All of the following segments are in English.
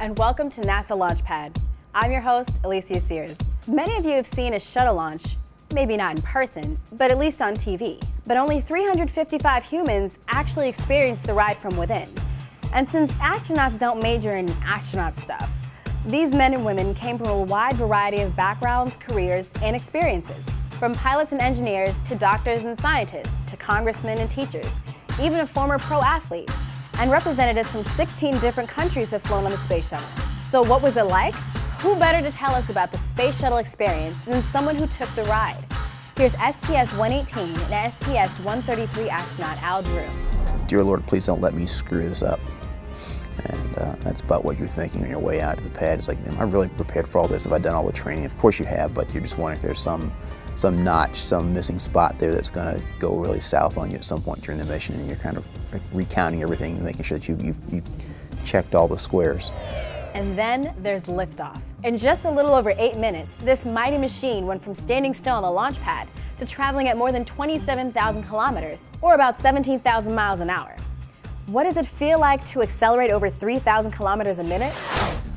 and welcome to NASA Launchpad. I'm your host, Alicia Sears. Many of you have seen a shuttle launch, maybe not in person, but at least on TV. But only 355 humans actually experienced the ride from within. And since astronauts don't major in astronaut stuff, these men and women came from a wide variety of backgrounds, careers, and experiences. From pilots and engineers to doctors and scientists to congressmen and teachers, even a former pro athlete and representatives from 16 different countries have flown on the space shuttle. So what was it like? Who better to tell us about the space shuttle experience than someone who took the ride? Here's STS-118 and STS-133 astronaut Al Drew. Dear Lord, please don't let me screw this up. And uh, that's about what you're thinking on your way out to the pad. It's like, am I really prepared for all this? Have I done all the training? Of course you have, but you're just wondering if there's some some notch, some missing spot there that's going to go really south on you at some point during the mission, and you're kind of recounting everything and making sure that you've, you've, you've checked all the squares. And then there's liftoff. In just a little over eight minutes, this mighty machine went from standing still on the launch pad to traveling at more than 27,000 kilometers, or about 17,000 miles an hour. What does it feel like to accelerate over 3,000 kilometers a minute?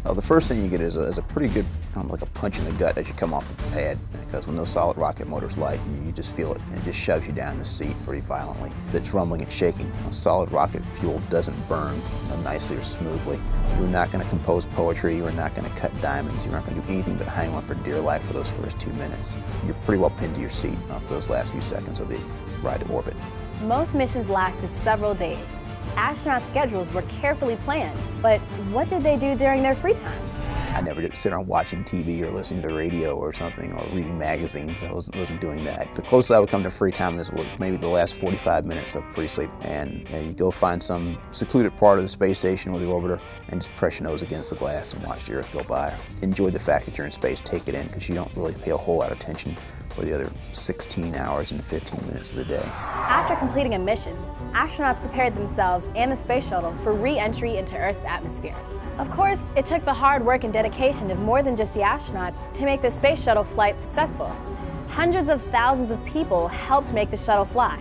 Well, the first thing you get is a, is a pretty good, um, like a punch in the gut as you come off the pad, because when those solid rocket motors light, you, you just feel it, and it just shoves you down the seat pretty violently. It's rumbling and shaking. A solid rocket fuel doesn't burn nicely or smoothly. You're not going to compose poetry, you're not going to cut diamonds, you're not going to do anything but hang on for dear life for those first two minutes. You're pretty well pinned to your seat uh, for those last few seconds of the ride to orbit. Most missions lasted several days, Astronaut schedules were carefully planned, but what did they do during their free time? I never did sit around watching TV or listening to the radio or something or reading magazines. I wasn't, wasn't doing that. The closest I would come to free time is maybe the last 45 minutes of pre-sleep. And you, know, you go find some secluded part of the space station or the orbiter and just press your nose against the glass and watch the Earth go by. Enjoy the fact that you're in space, take it in because you don't really pay a whole lot of attention for the other 16 hours and 15 minutes of the day. After completing a mission, astronauts prepared themselves and the space shuttle for re-entry into Earth's atmosphere. Of course, it took the hard work and dedication of more than just the astronauts to make the space shuttle flight successful. Hundreds of thousands of people helped make the shuttle fly.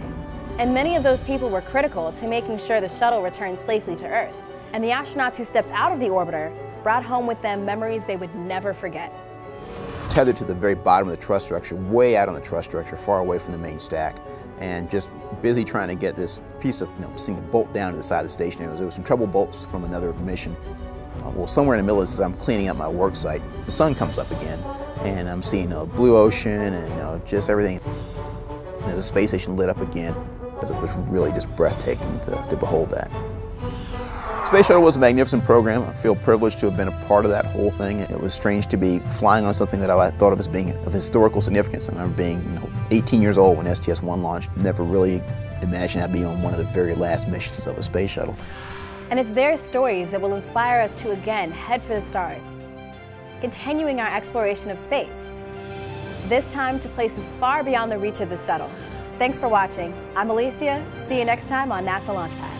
And many of those people were critical to making sure the shuttle returned safely to Earth. And the astronauts who stepped out of the orbiter brought home with them memories they would never forget tethered to the very bottom of the truss structure, way out on the truss structure, far away from the main stack, and just busy trying to get this piece of, you know, seeing bolt down to the side of the station. There was, was some trouble bolts from another mission. Uh, well, somewhere in the middle this, I'm cleaning up my work site. The sun comes up again, and I'm seeing a blue ocean and know, just everything. And a space station lit up again. It was really just breathtaking to, to behold that. Space Shuttle was a magnificent program. I feel privileged to have been a part of that whole thing. It was strange to be flying on something that I thought of as being of historical significance. I remember being you know, 18 years old when STS-1 launched. Never really imagined I'd be on one of the very last missions of a space shuttle. And it's their stories that will inspire us to again head for the stars, continuing our exploration of space. This time to places far beyond the reach of the shuttle. Thanks for watching. I'm Alicia. See you next time on NASA Launchpad.